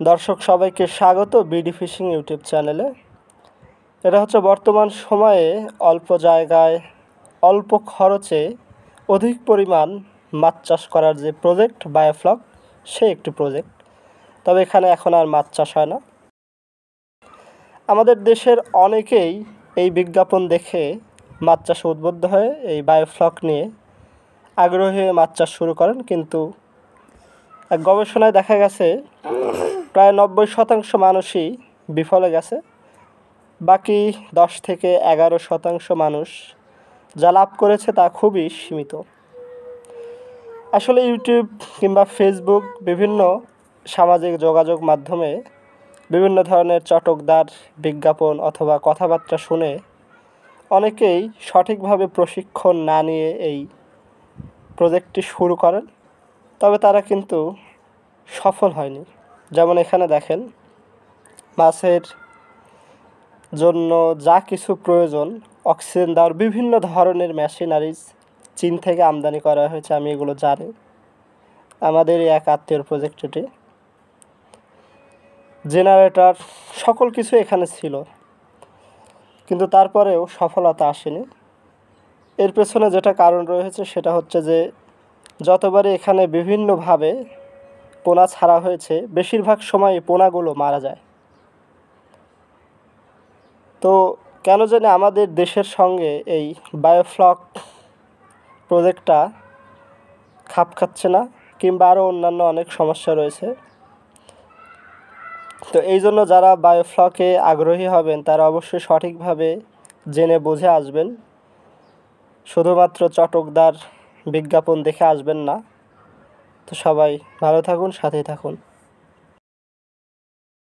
দর্শক সবাইকে স্বাগত বিডি ফিশিং ইউটিউব চ্যানেলে। এটা হচ্ছে বর্তমান সময়ে অল্প জায়গায়, অল্প খরচে অধিক পরিমাণ মাছ চাষ করার যে প্রজেক্ট বায়োফ্লক, সে একটি প্রজেক্ট। তবে এখানে এখন আর মাছ চাষ হয় না। আমাদের দেশের অনেকেই এই বিজ্ঞাপন দেখে মাছ চাষে উদ্বুদ্ধ হয়ে এই বায়োফ্লক নিয়ে আগ্রহী হয়ে মাছ চাষ শুরু করেন। কিন্তু গবেষণায় দেখা গেছে প্রায় নব্বই শতাংশ মানুষই বিফলে গেছে। বাকি দশ থেকে এগারো শতাংশ মানুষ যা লাভ করেছে তা খুবই সীমিত। আসলে ইউটিউব কিংবা ফেসবুক বিভিন্ন সামাজিক যোগাযোগ মাধ্যমে বিভিন্ন ধরনের চটকদার, বিজ্ঞাপন অথবা কথাবার্তা শুনে অনেকেই সঠিকভাবে প্রশিক্ষণ না নিয়ে এই প্রজেক্টটি শুরু করেন, তবে তারা কিন্তু সফল হয়নি। যেমন এখানে দেখেন, মাছের জন্য যা কিছু প্রয়োজন, অক্সিজেন দেওয়ার বিভিন্ন ধরনের মেশিনারিজ, চীন থেকে আমদানি করা হয়েছে, আমি এগুলো জানি। আমাদের এক আত্মীয়র প্রজেক্ট এটি। জেনারেটর সকল কিছু এখানে ছিল, কিন্তু তারপরেও সফলতা আসেনি। এর পেছনে যেটা কারণ রয়েছে, সেটা হচ্ছে যে যতবারই এখানে বিভিন্নভাবে পোনা ছাড়া হয়েছে, বেশিরভাগ সময় পোনাগুলো মারা যায়। তো কেন জানি আমাদের দেশের সঙ্গে এই বায়োফ্লক প্রজেক্টটা খাপ খাচ্ছে না, কিংবা আরও অন্যান্য অনেক সমস্যা রয়েছে। তো এই জন্য যারা বায়োফ্লকে আগ্রহী হবেন, তারা অবশ্যই সঠিকভাবে জেনে বুঝে আসবেন। শুধুমাত্র চটকদার বিজ্ঞাপন দেখে আসবেন না। তো সবাই ভালো থাকুন সাথে থাকুন।